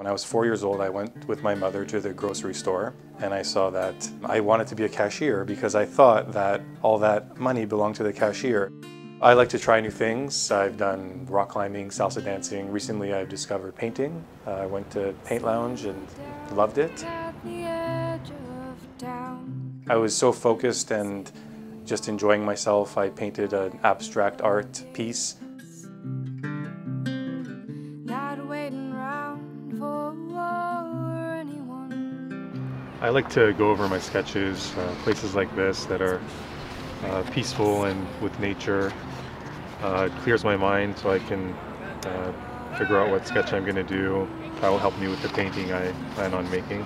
When I was four years old, I went with my mother to the grocery store and I saw that I wanted to be a cashier because I thought that all that money belonged to the cashier. I like to try new things. I've done rock climbing, salsa dancing. Recently I've discovered painting. Uh, I went to Paint Lounge and loved it. I was so focused and just enjoying myself. I painted an abstract art piece I like to go over my sketches, uh, places like this that are uh, peaceful and with nature. Uh, it clears my mind so I can uh, figure out what sketch I'm going to do. That will help me with the painting I plan on making.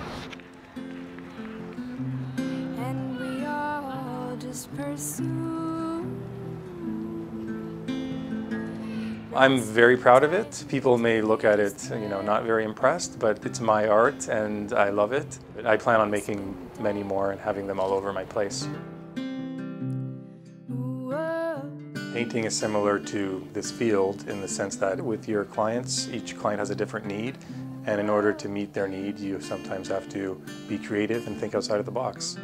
I'm very proud of it. People may look at it, you know, not very impressed, but it's my art and I love it. I plan on making many more and having them all over my place. Painting is similar to this field in the sense that with your clients, each client has a different need and in order to meet their need, you sometimes have to be creative and think outside of the box.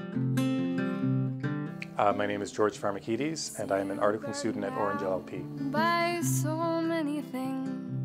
Uh, my name is George Pharmakides and I am an articling student at Orange LLP. By so many things